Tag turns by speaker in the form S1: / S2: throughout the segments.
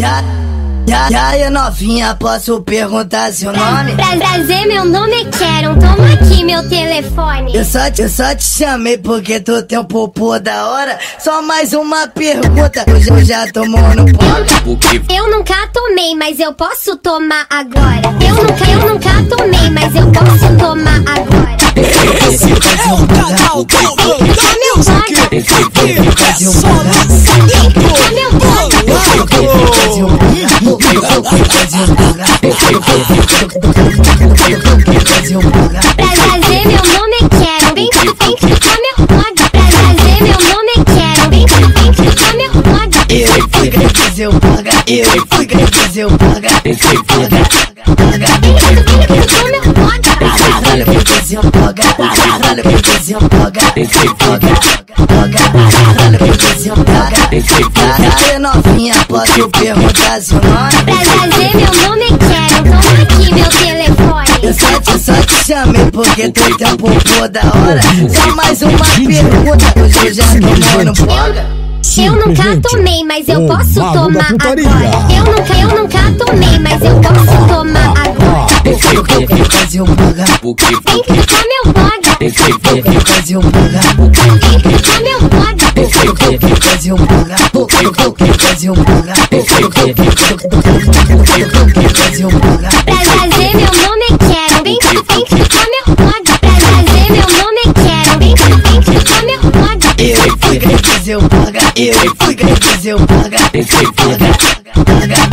S1: E aí, novinha, posso perguntar seu nome?
S2: Pra prazer, meu nome é Quero, toma aqui meu telefone.
S1: Eu só, te, eu só te chamei porque tu tem um popô da hora. Só mais uma pergunta, hoje eu já tomou no pó.
S2: Eu nunca tomei, mas eu posso tomar agora. Eu nunca, eu nunca tomei, mas eu posso tomar agora.
S3: É o canal do Music que é só
S2: Pra prazer, meu nome é Quero, vem, vem clicar meu prazer, meu nome é Quero, vem, vem clicar meu blog.
S1: Eu fui fazer o paga, eu fui fazer o paga, fazer o paga, caralho, vem fazer o paga, paga, paga. Caralho, vem fazer o paga. Caralho, novinha, posso perguntar nome?
S2: Pra nome
S1: chamei porque tu tem um da hora. Só mais uma pergunta, eu já tomou no pó.
S2: Eu nunca tomei, mas eu posso tomar agora. Eu nunca, eu nunca tomei, mas eu posso tomar agora.
S1: Eu fui fazer o paga,
S2: Vem clicar meu blog.
S1: eu fui fazer o paga.
S2: Vem clicar meu blog.
S1: Eu fui fazer o paga, eu fui fazer o paga. Eu fui fazer o paga.
S2: Pra prazer, meu
S1: eu fui grátis, eu paga, eu fui grátis, eu paga, eu fui paga, paga,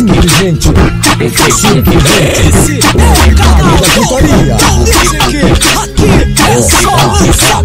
S1: inteligente, inteligente, Paga,
S4: a vitória.
S3: Aqui é
S4: só lançar.